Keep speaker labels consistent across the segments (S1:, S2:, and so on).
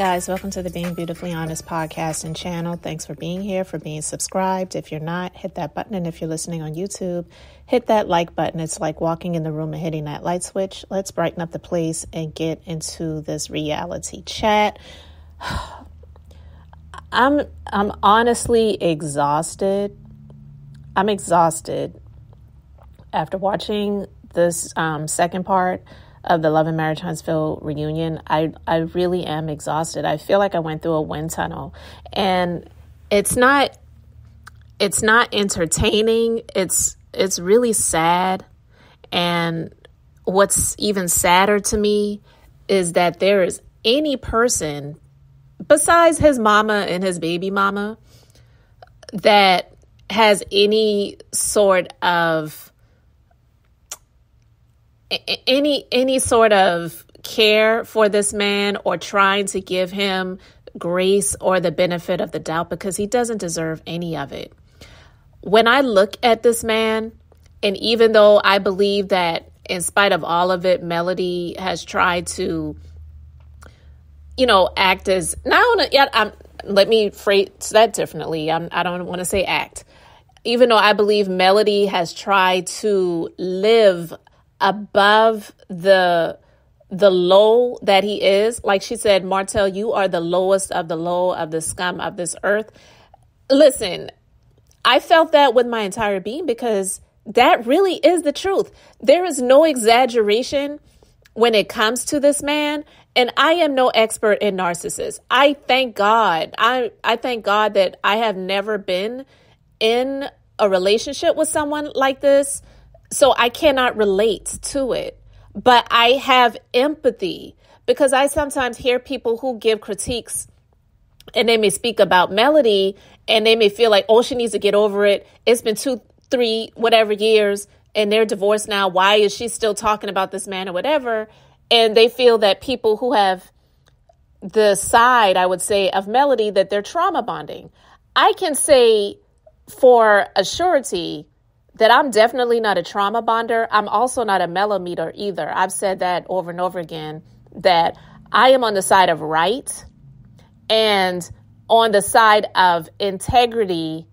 S1: Guys, welcome to the Being Beautifully Honest podcast and channel. Thanks for being here, for being subscribed. If you're not, hit that button. And if you're listening on YouTube, hit that like button. It's like walking in the room and hitting that light switch. Let's brighten up the place and get into this reality chat. I'm I'm honestly exhausted. I'm exhausted after watching this um, second part of the Love and Marriage Huntsville reunion, I I really am exhausted. I feel like I went through a wind tunnel, and it's not it's not entertaining. It's it's really sad, and what's even sadder to me is that there is any person besides his mama and his baby mama that has any sort of any any sort of care for this man or trying to give him grace or the benefit of the doubt because he doesn't deserve any of it. When I look at this man, and even though I believe that in spite of all of it, Melody has tried to, you know, act as not yet. I'm let me phrase that differently. I'm, I don't want to say act. Even though I believe Melody has tried to live above the the low that he is. Like she said, Martell, you are the lowest of the low of the scum of this earth. Listen, I felt that with my entire being because that really is the truth. There is no exaggeration when it comes to this man. And I am no expert in narcissists. I thank God. I, I thank God that I have never been in a relationship with someone like this so I cannot relate to it, but I have empathy because I sometimes hear people who give critiques and they may speak about Melody and they may feel like, oh, she needs to get over it. It's been two, three, whatever years and they're divorced now. Why is she still talking about this man or whatever? And they feel that people who have the side, I would say, of Melody that they're trauma bonding. I can say for a surety that I'm definitely not a trauma bonder. I'm also not a meter either. I've said that over and over again that I am on the side of right and on the side of integrity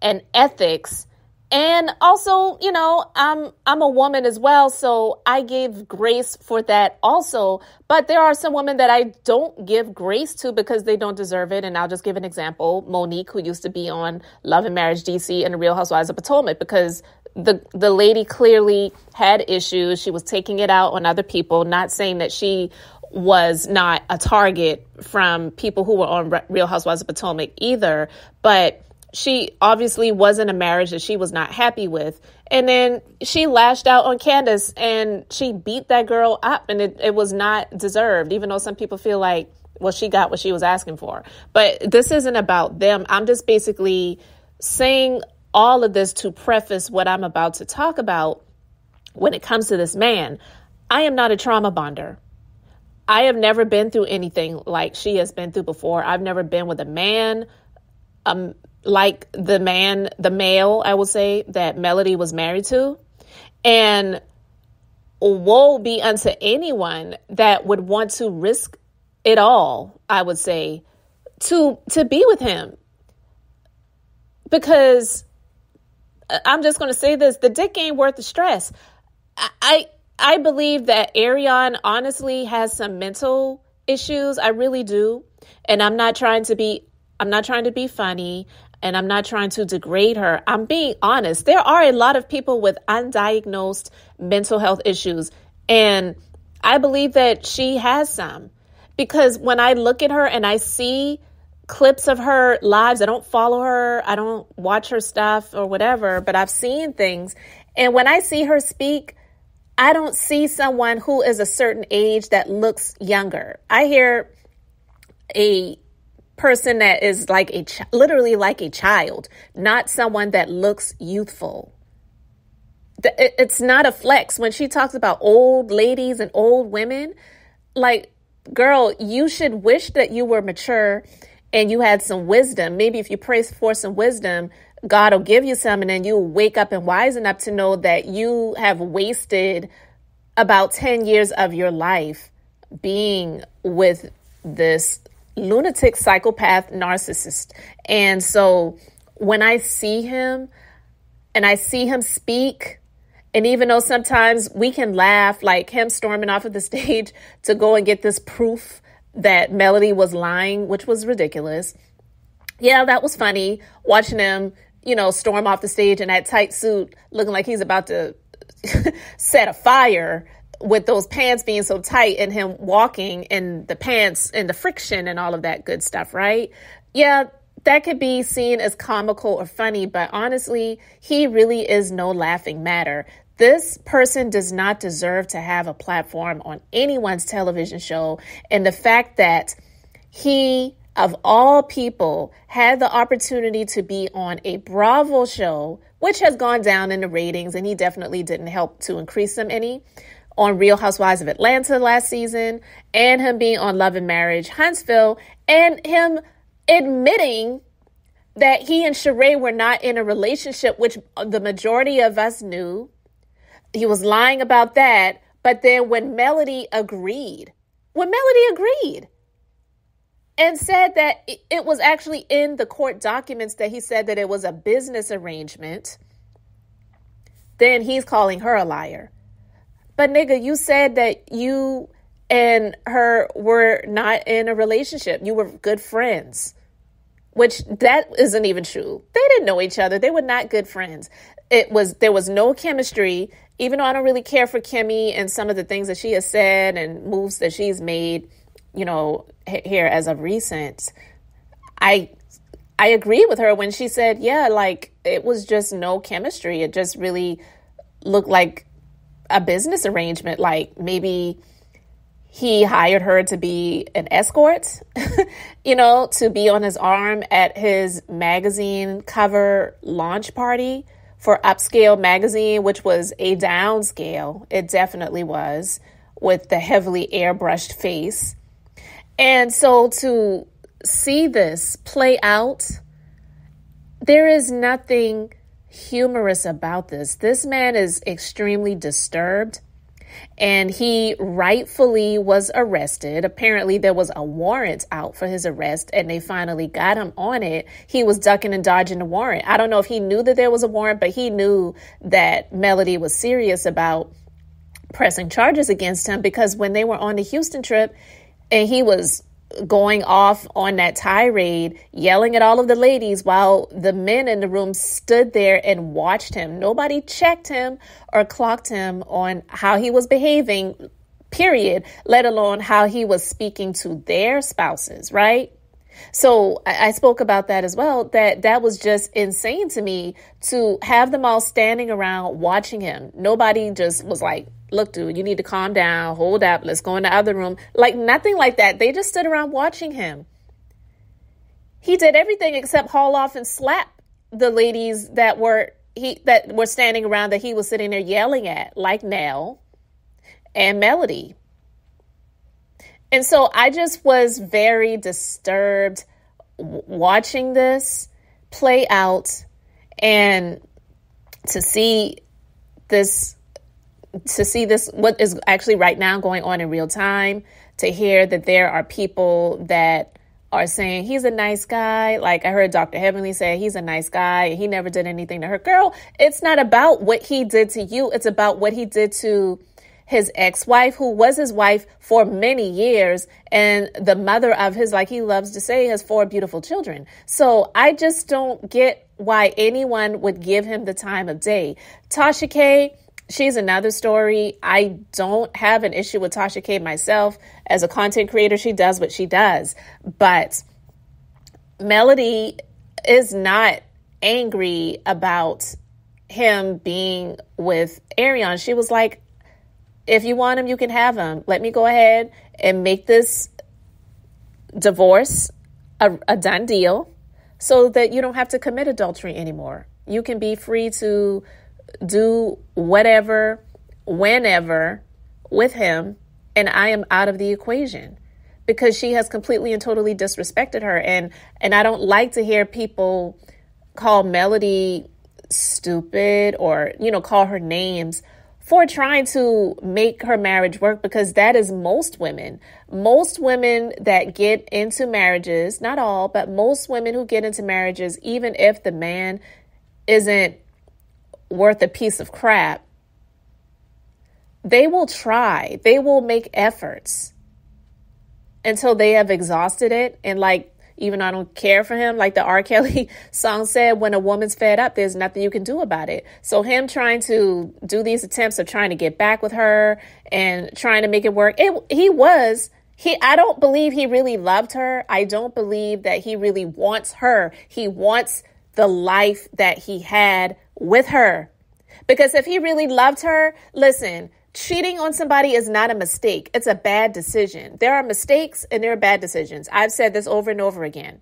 S1: and ethics and also, you know, I'm I'm a woman as well, so I give grace for that also. But there are some women that I don't give grace to because they don't deserve it. And I'll just give an example: Monique, who used to be on Love and Marriage DC and Real Housewives of Potomac, because the the lady clearly had issues. She was taking it out on other people. Not saying that she was not a target from people who were on Real Housewives of Potomac either, but she obviously wasn't a marriage that she was not happy with. And then she lashed out on Candiace and she beat that girl up and it, it was not deserved, even though some people feel like, well, she got what she was asking for. But this isn't about them. I'm just basically saying all of this to preface what I'm about to talk about when it comes to this man. I am not a trauma bonder. I have never been through anything like she has been through before. I've never been with a man, um, like the man, the male, I would say, that Melody was married to. And woe be unto anyone that would want to risk it all, I would say, to to be with him. Because uh, I'm just going to say this, the dick ain't worth the stress. I I believe that Arionne honestly has some mental issues. I really do. And I'm not trying to be I'm not trying to be funny and I'm not trying to degrade her. I'm being honest. There are a lot of people with undiagnosed mental health issues, and I believe that she has some because when I look at her and I see clips of her lives, I don't follow her, I don't watch her stuff or whatever, but I've seen things. And when I see her speak, I don't see someone who is a certain age that looks younger. I hear a person that is like a ch- literally like a child, not someone that looks youthful. It's not a flex when she talks about old ladies and old women. Like, girl, you should wish that you were mature and you had some wisdom. Maybe if you pray for some wisdom, God will give you some, and then you wake up and wisen up to know that you have wasted about 10 years of your life being with this lunatic psychopath narcissist. And so when I see him and I see him speak, and even though sometimes we can laugh, like him storming off of the stage to go and get this proof that Melody was lying, which was ridiculous. Yeah, that was funny watching him, you know, storm off the stage in that tight suit, looking like he's about to set a fire with those pants being so tight and him walking in the pants and the friction and all of that good stuff, right? Yeah, that could be seen as comical or funny, but honestly, he really is no laughing matter. This person does not deserve to have a platform on anyone's television show. And the fact that he, of all people, had the opportunity to be on a Bravo show, which has gone down in the ratings, and he definitely didn't help to increase them any on Real Housewives of Atlanta last season, and him being on Love and Marriage Huntsville, and him admitting that he and Sheree were not in a relationship, which the majority of us knew. He was lying about that. But then when Melody agreed, when Melody agreed and said that it was actually in the court documents that he said that it was a business arrangement, then he's calling her a liar. But nigga, you said that you and her were not in a relationship. You were good friends. Which that isn't even true. They didn't know each other. They were not good friends. It was there was no chemistry. Even though I don't really care for Kimmie and some of the things that she has said and moves that she's made, you know, here as of recent, I I agree with her when she said, yeah, like it was just no chemistry. It just really looked like a business arrangement, like maybe he hired her to be an escort, you know, to be on his arm at his magazine cover launch party for Upscale magazine, which was a downscale. It definitely was with the heavily airbrushed face. And so to see this play out, there is nothing humorous about this. This man is extremely disturbed and he rightfully was arrested. Apparently, there was a warrant out for his arrest, and they finally got him on it. He was ducking and dodging the warrant. I don't know if he knew that there was a warrant, but he knew that Melody was serious about pressing charges against him because when they were on the Houston trip and he was going off on that tirade, yelling at all of the ladies while the men in the room stood there and watched him. Nobody checked him or clocked him on how he was behaving, period, let alone how he was speaking to their spouses, right? So I, spoke about that as well. That that was just insane to me to have them all standing around watching him. Nobody just was like, look, dude, you need to calm down, hold up, let's go in the other room. Like nothing like that. They just stood around watching him. He did everything except haul off and slap the ladies that were he that were standing around that he was sitting there yelling at, like Nell and Melody. And so I just was very disturbed watching this play out and to see this to see this, what is actually right now going on in real time, to hear that there are people that are saying he's a nice guy. Like I heard Dr. Heavenly say he's a nice guy. He never did anything to her. Girl, it's not about what he did to you. It's about what he did to his ex-wife who was his wife for many years and the mother of his like he loves to say has four beautiful children. So I just don't get why anyone would give him the time of day. Tasha K she's another story. I don't have an issue with Tasha K myself. As a content creator, she does what she does. But Melody is not angry about him being with Arionne. She was like, if you want them, you can have them. Let me go ahead and make this divorce a, a done deal so that you don't have to commit adultery anymore. You can be free to do whatever, whenever with him, and I am out of the equation because she has completely and totally disrespected her. And and I don't like to hear people call Melody stupid or you know call her names for trying to make her marriage work because that is most women. Most women that get into marriages, not all, but most women who get into marriages, even if the man isn't worth a piece of crap, they will try, they will make efforts until they have exhausted it. And like, even though I don't care for him, like the R. Kelly song said, when a woman's fed up, there's nothing you can do about it. So him trying to do these attempts of trying to get back with her and trying to make it work, it, he was he I don't believe he really loved her. I don't believe that he really wants her. He wants the life that he had with her. Because if he really loved her, listen, cheating on somebody is not a mistake. It's a bad decision. There are mistakes and there are bad decisions. I've said this over and over again.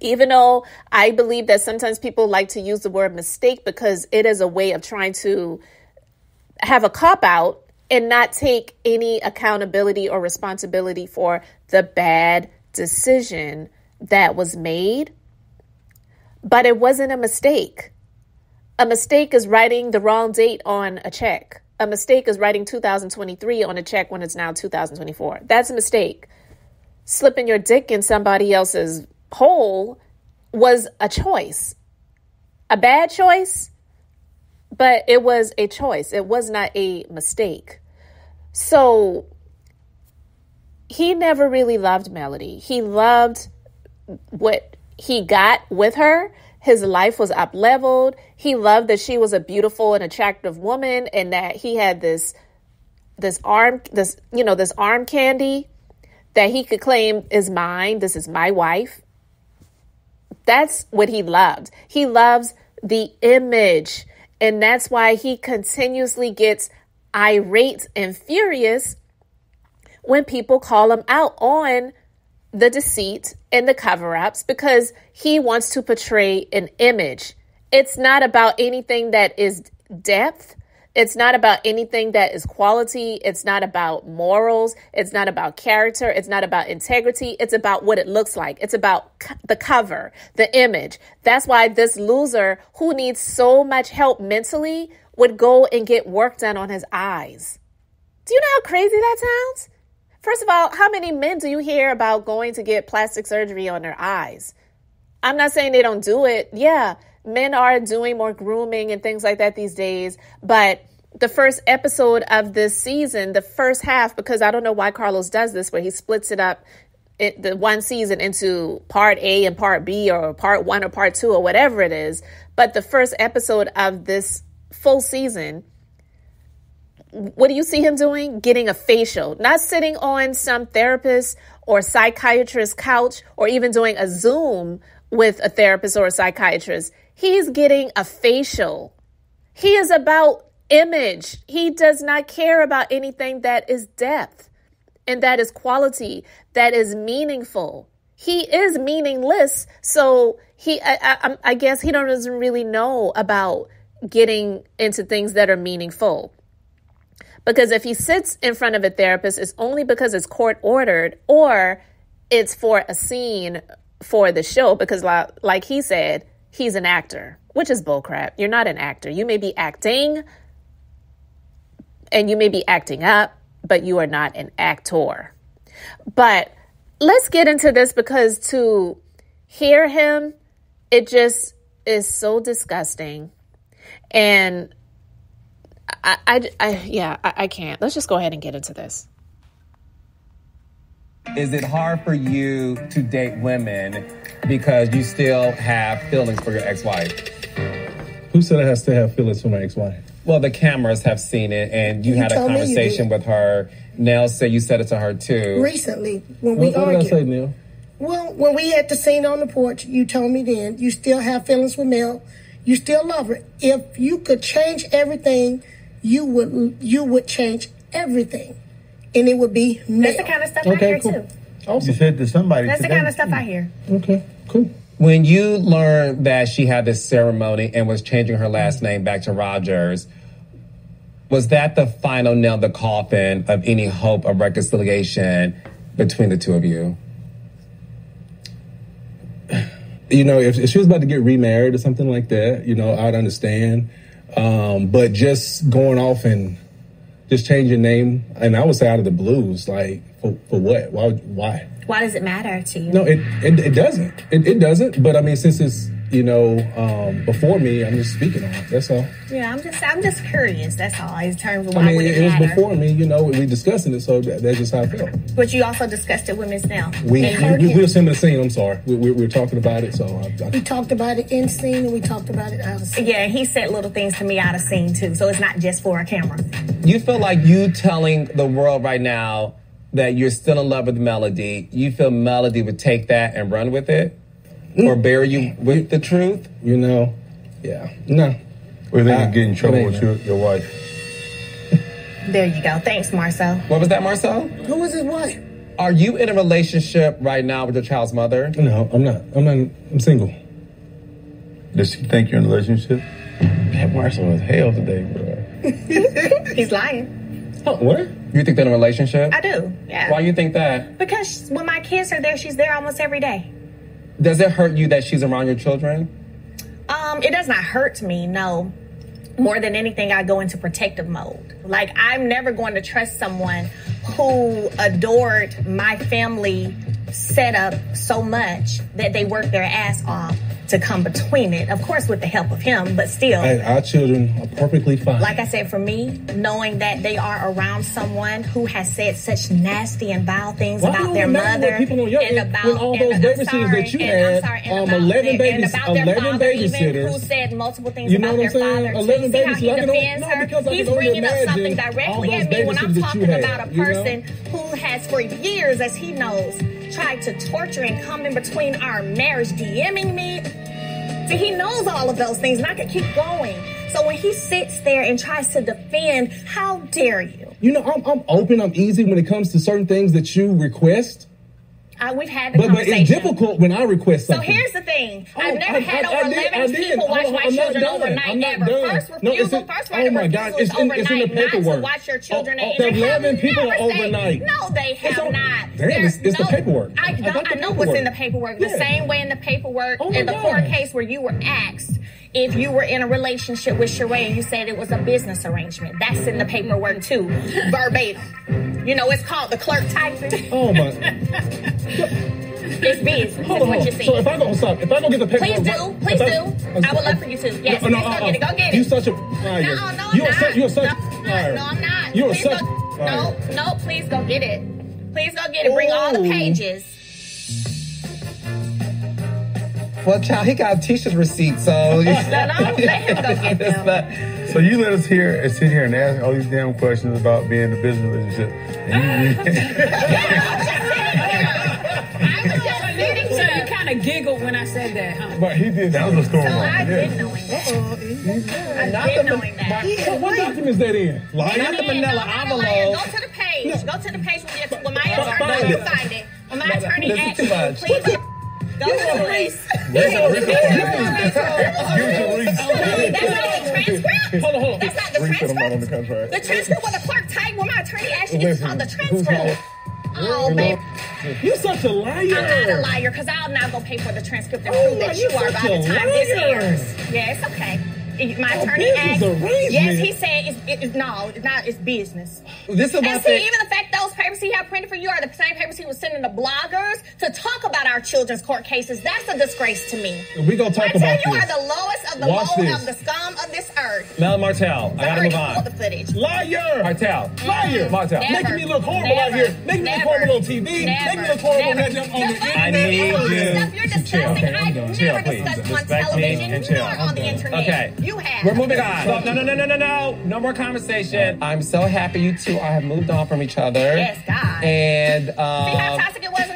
S1: Even though I believe that sometimes people like to use the word mistake because it is a way of trying to have a cop out and not take any accountability or responsibility for the bad decision that was made. But it wasn't a mistake. A mistake is writing the wrong date on a check. A mistake is writing 2023 on a check when it's now 2024. That's a mistake. Slipping your dick in somebody else's hole was a choice. A bad choice, but it was a choice. It was not a mistake. So he never really loved Melody. He loved what he got with her his life was up leveled. He loved that she was a beautiful and attractive woman and that he had this this arm this you know this arm candy that he could claim is mine. This is my wife. That's what he loved. He loves the image. And that's why he continuously gets irate and furious when people call him out on the deceit and the cover ups because he wants to portray an image. It's not about anything that is depth. It's not about anything that is quality. It's not about morals. It's not about character. It's not about integrity. It's about what it looks like. It's about the cover, the image. That's why this loser who needs so much help mentally would go and get work done on his eyes. Do you know how crazy that sounds? First of all, how many men do you hear about going to get plastic surgery on their eyes? I'm not saying they don't do it. Yeah, men are doing more grooming and things like that these days. But the first episode of this season, the first half, because I don't know why Carlos does this, where he splits it up it, the one season into part A and part B or part one or part two or whatever it is. But the first episode of this full season, what do you see him doing? Getting a facial, not sitting on some therapist or psychiatrist couch or even doing a Zoom with a therapist or a psychiatrist. He's getting a facial. He is about image. He does not care about anything that is depth and that is quality, that is meaningful. He is meaningless. So he, I, I, I guess he doesn't really know about getting into things that are meaningful. Because if he sits in front of a therapist, it's only because it's court ordered or it's for a scene for the show. Because, like he said, he's an actor, which is bullcrap. You're not an actor. You may be acting and you may be acting up, but you are not an actor. But let's get into this because to hear him, it just is so disgusting. And I, I, I yeah, I, I can't. Let's just go ahead and get into this.
S2: Is it hard for you to date women because you still have feelings for your ex-wife?
S3: Who said I have to have feelings for my ex-wife?
S2: Well, the cameras have seen it, and you, you had a conversation with her. Nell said you said it to her too
S4: recently when we
S3: what,
S4: argued.
S3: What did I say, Neil?
S4: Well, when we had the scene on the porch, you told me then you still have feelings for Nell. You still love her. If you could change everything you would you would change everything, and it would be
S5: male. That's the kind of stuff okay, I hear cool. too.
S3: Awesome. You said to somebody.
S5: That's
S3: today.
S5: the kind of stuff I hear.
S3: Okay, cool.
S2: When you learned that she had this ceremony and was changing her last name back to Rodgers, was that the final nail in the coffin of any hope of reconciliation between the two of you?
S3: You know, if, if she was about to get remarried or something like that, you know, I'd understand. Um, but just going off and just change your name, and I would say out of the blues, like for, for what? Why? Why?
S5: Why does it matter to you?
S3: No, it it, it doesn't. It, it doesn't. But I mean, since it's you know um, before me, I'm just speaking on it. That's all.
S5: Yeah, I'm just I'm just curious. That's all. In terms of why
S3: I mean,
S5: would
S3: it,
S5: it,
S3: it was before me. You know, we discussing it, so that, that's just how I feel.
S5: But you also discussed it with Miss Now.
S3: We we,
S5: you-
S3: we, we were similar scene. I'm sorry. We, we, we were talking about it, so I, I,
S4: We talked about it in scene and we talked about it out of scene.
S5: yeah, he said little things to me out of scene too, so it's not just for a camera.
S2: You feel like you telling the world right now that you're still in love with Melody. You feel Melody would take that and run with it, or bury you with the truth.
S3: you know, yeah, no.
S6: We think
S3: Uh,
S6: you get in trouble with your, your wife.
S5: There you go. Thanks, Marsau.
S2: What was that, Marsau?
S4: Who was his wife?
S2: Are you in a relationship right now with your child's mother?
S3: No, I'm not. I'm not. I'm single.
S6: Does she think you're in a relationship?
S3: That Marsau was hell today, bro.
S5: He's lying.
S3: Oh, what?
S2: You think they're in a relationship?
S5: I do. Yeah.
S2: Why you think that?
S5: Because when my kids are there, she's there almost every day.
S2: Does it hurt you that she's around your children?
S5: Um, it does not hurt me, no. More than anything, I go into protective mode. Like, I'm never going to trust someone who adored my family setup so much that they worked their ass off to come between it. Of course, with the help of him, but still.
S3: Hey, our children are perfectly fine.
S5: like I said, for me, knowing that they are around someone who has said such nasty and vile things
S3: Why
S5: about their mother
S3: people on your
S5: and about
S3: when all those
S5: I'm
S3: babysitters
S5: sorry,
S3: that you had,
S5: sorry,
S3: um,
S5: about
S3: 11
S5: their, and
S3: babies-
S5: about their
S3: 11
S5: father, even
S3: babysitters.
S5: who said multiple things
S3: You know
S5: about
S3: what
S5: their
S3: I'm saying?
S5: father.
S3: 11
S5: too. See how
S3: babies.
S5: he defends
S3: only- no,
S5: her?
S3: because
S5: He's bringing up something directly at me when I'm talking about a person who has for years, as he knows, tried to torture and come in between our marriage, DMing me. He knows all of those things, and I could keep going. So when he sits there and tries to defend, how dare you?
S3: you know, I'm, I'm open. I'm easy when it comes to certain things that you request.
S5: Uh, we've had the
S3: But, but it's difficult when I request something.
S5: So here's the thing.
S3: Oh,
S5: I've never
S3: I-
S5: had
S3: I-
S5: over
S3: I did-
S5: 11
S3: I did.
S5: people watch my
S3: I'm not
S5: children
S3: done.
S5: overnight
S3: I'm not
S5: ever.
S3: done.
S5: First
S3: No,
S5: refusal,
S3: it's in-
S5: first
S3: oh
S5: right
S3: my God, it's in- it's in the
S5: overnight not to
S3: paperwork.
S5: watch your children.
S3: Oh, oh,
S5: and they
S3: the
S5: have
S3: 11 people are overnight.
S5: No, they
S3: It's
S5: have
S3: on-
S5: not.
S3: Damn, it's- it's the
S5: no-
S3: paperwork.
S5: I,
S3: I
S5: don't-
S3: the
S5: I know what's in the
S3: paperwork.
S5: paperwork. The same way in the paperwork
S3: Oh
S5: in the court case where you were asked if you were in a relationship with Sheree and you said it was a business arrangement. That's in the paperwork too, verbatim. You know, it's called the clerk typing.
S3: Oh my!
S5: It's business.
S3: Hold on,
S5: what you're saying.
S3: So if I go stop, if I go get the paperwork,
S5: Please do. Please do. I would love for you to. Yes,
S3: No, no,
S5: please go
S3: uh-uh.
S5: get it. Go get it.
S3: You such a liar.
S5: No, no,
S3: you
S5: I'm
S3: are
S5: not.
S3: such, you're such
S5: no,
S3: a liar.
S5: No, I'm not.
S3: You're
S5: please
S3: such
S5: go,
S3: liar.
S5: No, no, please go get it. Please go get it. Bring all the
S3: Oh.
S5: pages.
S2: Well, child, he got a t-shirt receipt, so
S5: No, no, let him go get them.
S2: not-
S6: So you let us hear and sit here and ask all these damn questions about being in a business relationship. And you,
S5: I was just sitting
S7: So you kind of giggled when I said that, huh?
S3: But he did.
S6: that was a storm.
S5: So I
S6: Yeah.
S5: did knowing that. I
S3: Not
S5: did
S3: the,
S5: knowing that.
S3: So what documents that in?
S2: Not the vanilla envelope.
S5: Go to the page. Go to the page when, you, when my attorney
S3: find
S5: go
S3: it.
S5: find it. When my
S2: No, no,
S5: attorney
S2: this
S5: asks you, please go go to the place.
S6: Give us a reason.
S5: That's not the transcript.
S3: Hold on, hold on.
S5: That's not the
S6: Reese said I'm not on the
S5: transcript.
S6: contract.
S5: The transcript with the clerk type when my attorney asked you, it's
S6: Listen,
S5: called the transcript. Oh, baby.
S3: You're such a liar.
S5: I'm not a liar because I'll now go pay for the transcript and
S3: Oh,
S5: prove that you
S3: you're
S5: by the
S3: a
S5: time this
S3: liar.
S5: airs. Yeah, it's okay. My
S3: A
S5: attorney asked. Yes, he said it's, it, it's no, it's not. It's business.
S2: This is
S5: And see, even the fact those papers he had printed for you are the same papers he was sending to bloggers to talk about our children's court cases. That's a disgrace to me.
S3: We gonna talk
S5: I tell
S3: about
S5: you,
S3: this.
S5: are the lowest of the
S3: Watch
S5: low
S3: this.
S5: of the scum of this earth.
S2: Mel Martell. I gotta move
S5: the
S2: on.
S5: footage.
S3: Liar.
S2: Martell.
S3: Liar.
S2: Martell.
S5: Never.
S3: Making me look horrible out here. Making me look horrible on TV. Making me look horrible on the, on the
S5: The
S2: I need
S5: all
S2: you
S5: stuff you're discussing,
S2: chill. Okay,
S5: I've never
S2: Chill, please.
S5: discussed on
S2: Respect me
S5: television
S2: and chill.
S5: nor on the internet.
S2: Okay.
S5: You have.
S2: We're moving on. So, no, no, no, no, no, no. No more conversation. I'm so happy you two are have moved on from each other.
S5: Yes, God.
S2: And
S5: See how
S2: um,
S5: toxic it was in that house?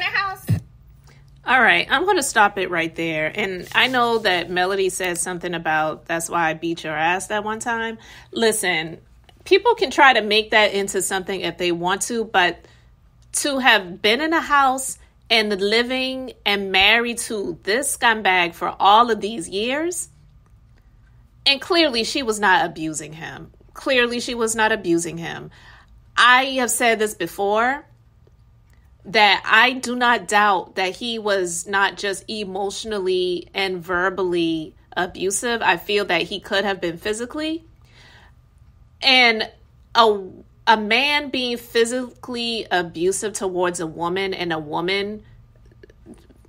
S1: All right, I'm going to stop it right there. And I know that Melody said something about that's why I beat your ass that one time. Listen, people can try to make that into something if they want to, but to have been in a house and living and married to this scumbag for all of these years, and clearly she was not abusing him. Clearly she was not abusing him. I have said this before that I do not doubt that he was not just emotionally and verbally abusive. I feel that he could have been physically. And a a man being physically abusive towards a woman and a woman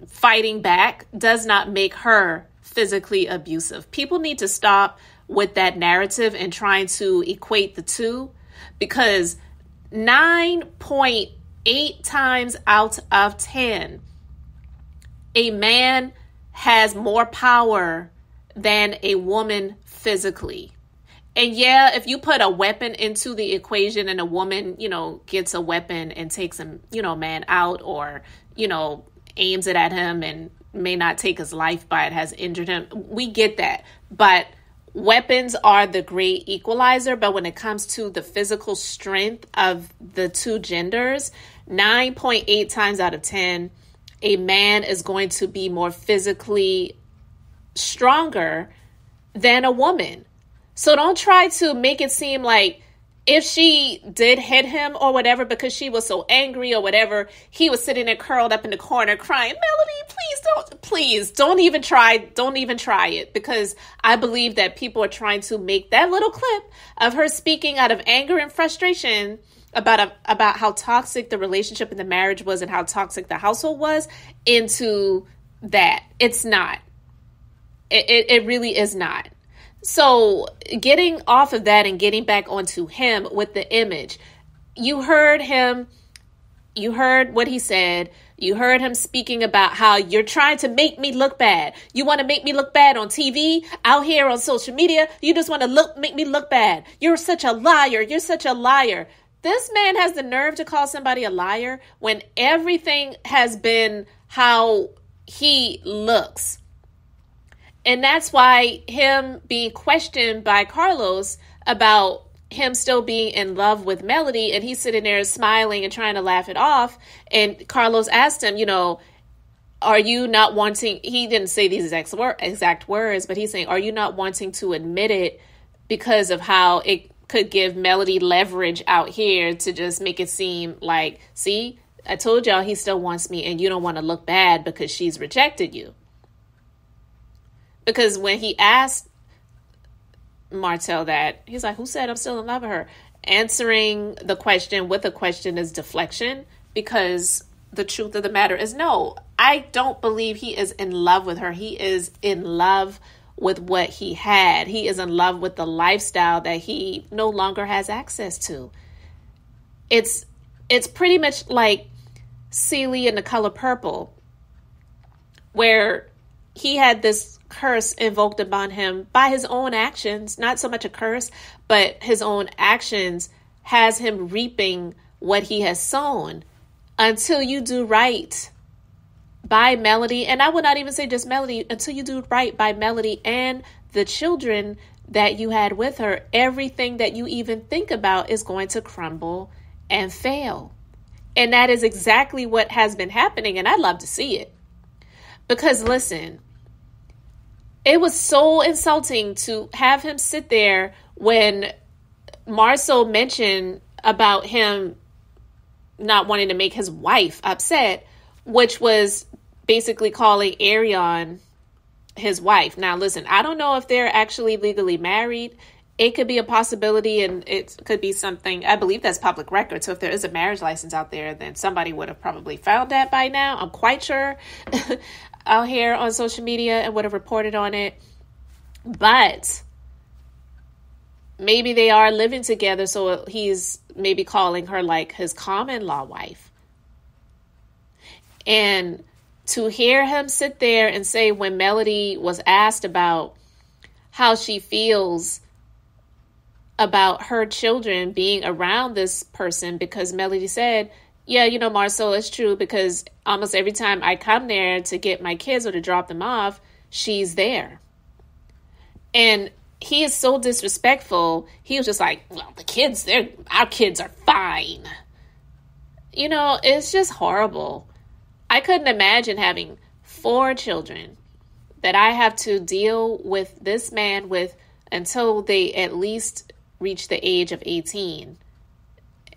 S1: fighting back does not make her physically abusive. People need to stop with that narrative and trying to equate the two because 9.8 times out of 10 a man has more power than a woman physically. And yeah, if you put a weapon into the equation and a woman, you know, gets a weapon and takes him, you know, man out or, you know, aims it at him and may not take his life but it has injured him. We get that. But weapons are the great equalizer. But when it comes to the physical strength of the two genders, 9.8 times out of 10, a man is going to be more physically stronger than a woman. So don't try to make it seem like if she did hit him or whatever because she was so angry or whatever, he was sitting there curled up in the corner crying, Melody, please don't, please don't even try, don't even try it because I believe that people are trying to make that little clip of her speaking out of anger and frustration about a, about how toxic the relationship and the marriage was and how toxic the household was into that. It's not. It, it, it really is not. So, getting off of that and getting back onto him with the image, you heard him, you heard what he said. You heard him speaking about how you're trying to make me look bad. You want to make me look bad on TV, out here on social media. You just want to look make me look bad. You're such a liar. You're such a liar. This man has the nerve to call somebody a liar when everything has been how he looks. And that's why him being questioned by Carlos about him still being in love with Melody and he's sitting there smiling and trying to laugh it off. And Carlos asked him, you know, are you not wanting he didn't say these exact, exact words, but he's saying, Are you not wanting to admit it because of how it could give Melody leverage out here to just make it seem like, see, I told y'all he still wants me and you don't want to look bad because she's rejected you. Because when he asked Martell that, he's like, Who said I'm still in love with her? Answering the question with a question is deflection because the truth of the matter is no, I don't believe he is in love with her. He is in love with what he had. He is in love with the lifestyle that he no longer has access to. It's it's pretty much like Celie in the color purple, where he had this curse invoked upon him by his own actions, not so much a curse, but his own actions has him reaping what he has sown until you do right by Melody. And I would not even say just Melody, until you do right by Melody and the children that you had with her, everything that you even think about is going to crumble and fail. And that is exactly what has been happening. And I'd love to see it. Because listen, it was so insulting to have him sit there when Marsau mentioned about him not wanting to make his wife upset, which was basically calling Arionne his wife. Now, listen, I don't know if they're actually legally married. It could be a possibility and it could be something, I believe that's public record. So if there is a marriage license out there, then somebody would have probably found that by now. I'm quite sure. out here on social media and would have reported on it. But maybe they are living together, so he's maybe calling her like his common law wife. And to hear him sit there and say, when Melody was asked about how she feels about her children being around this person, because Melody said, yeah, you know, Marsau, it's true because almost every time I come there to get my kids or to drop them off, she's there. And he is so disrespectful. He was just like, well, the kids, they're our kids are fine. You know, it's just horrible. I couldn't imagine having four children that I have to deal with this man with until they at least reach the age of 18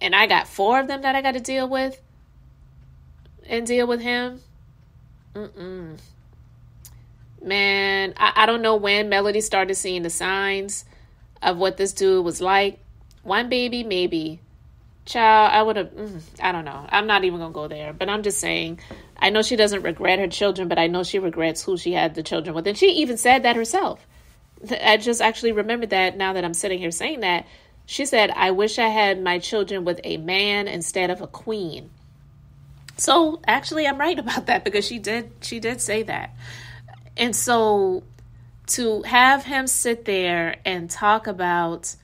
S1: and I got four of them that I got to deal with and deal with him. Mm-mm. Man, I, I don't know when Melody started seeing the signs of what this dude was like. One baby, maybe. Child, I would have, mm, I don't know. I'm not even going to go there, but I'm just saying. I know she doesn't regret her children, but I know she regrets who she had the children with. And she even said that herself. I just actually remembered that now that I'm sitting here saying that. She said, I wish I had my children with a man instead of a queen. So actually I'm right about that because she did she did say that. And so to have him sit there and talk about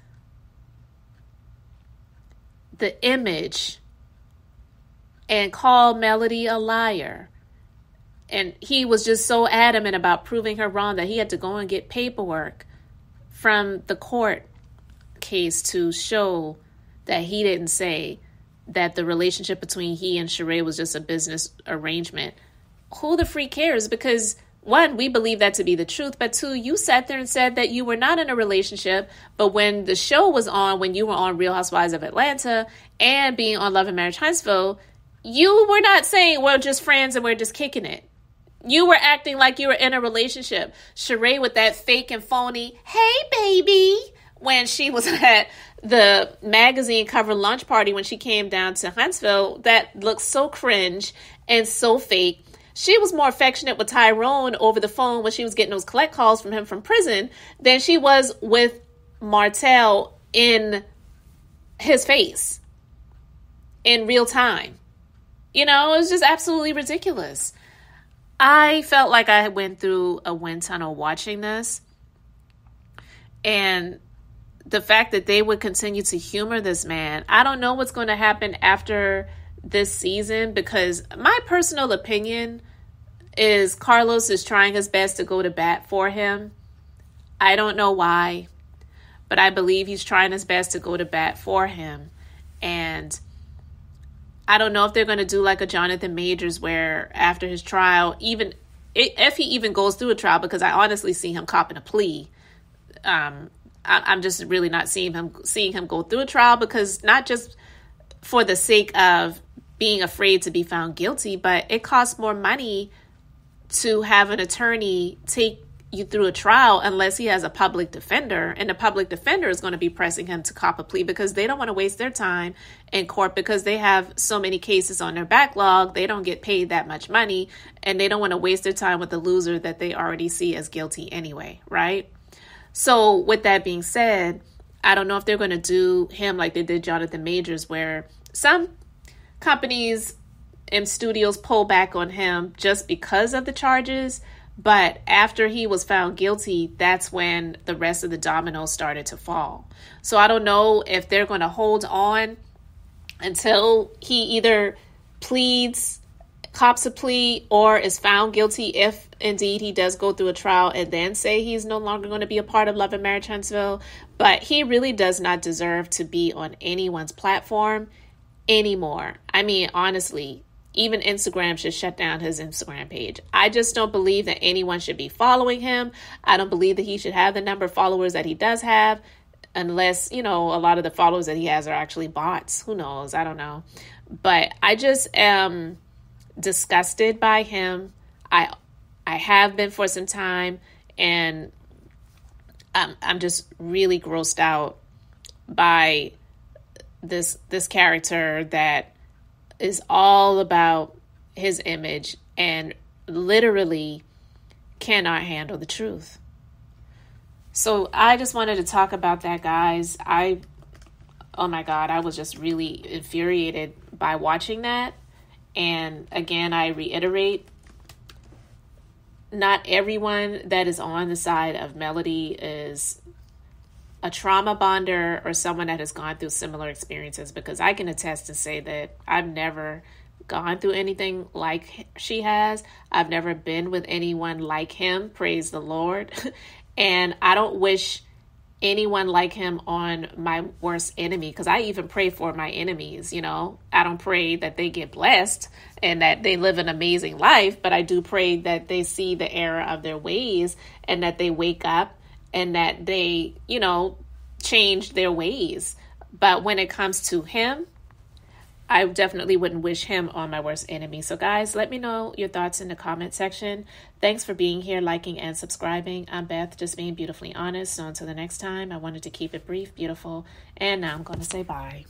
S1: the image and call Melody a liar. And he was just so adamant about proving her wrong that he had to go and get paperwork from the court case to show that he didn't say that the relationship between he and Sheree was just a business arrangement. Who the freak cares? Because one, we believe that to be the truth, but two, you sat there and said that you were not in a relationship, but when the show was on, when you were on Real Housewives of Atlanta and being on Love and Marriage Huntsville, you were not saying we're just friends and we're just kicking it. You were acting like you were in a relationship. Sheree with that fake and phony, hey baby, when she was at the magazine cover lunch party when she came down to Huntsville, that looked so cringe and so fake. She was more affectionate with Tyrone over the phone when she was getting those collect calls from him from prison than she was with Martell in his face in real time. You know, it was just absolutely ridiculous. I felt like I went through a wind tunnel watching this. And the fact that they would continue to humor this man, I don't know what's going to happen after this season because my personal opinion is Carlos is trying his best to go to bat for him. I don't know why, but I believe he's trying his best to go to bat for him. And I don't know if they're going to do like a Jonathan Majors where after his trial, even if he even goes through a trial, because I honestly see him copping a plea. Um, I, am just really not seeing him seeing him go through a trial because not just for the sake of being afraid to be found guilty, but it costs more money to have an attorney take you through a trial unless he has a public defender and the public defender is going to be pressing him to cop a plea because they don't want to waste their time in court because they have so many cases on their backlog they don't get paid that much money and they don't want to waste their time with the loser that they already see as guilty anyway right? So, with that being said, I don't know if they're going to do him like they did Jonathan Majors, where some companies and studios pull back on him just because of the charges. But after he was found guilty, that's when the rest of the dominoes started to fall. So I don't know if they're going to hold on until he either pleads cops a plea or is found guilty if indeed he does go through a trial and then say he's no longer going to be a part of Love and Marriage Huntsville. But he really does not deserve to be on anyone's platform anymore. I mean, honestly, even Instagram should shut down his Instagram page. I just don't believe that anyone should be following him. I don't believe that he should have the number of followers that he does have, unless, you know, a lot of the followers that he has are actually bots. Who knows? I don't know. But I just am disgusted by him. I I have been for some time and I'm I'm just really grossed out by this this character that is all about his image and literally cannot handle the truth. So I just wanted to talk about that guys. I oh my god, I was just really infuriated by watching that and again, I reiterate not everyone that is on the side of Melody is a trauma bonder or someone that has gone through similar experiences because I can attest to say that I've never gone through anything like she has. I've never been with anyone like him, praise the Lord. and I don't wish anyone like him on my worst enemy because I even pray for my enemies, you know. I don't pray that they get blessed and that they live an amazing life, but I do pray that they see the error of their ways and that they wake up and that they, you know, change their ways. But when it comes to him, I definitely wouldn't wish him on my worst enemy. So, guys, let me know your thoughts in the comment section. Thanks for being here, liking, and subscribing. I'm Beth, just being beautifully honest. So, until the next time, I wanted to keep it brief, beautiful, and now I'm going to say bye.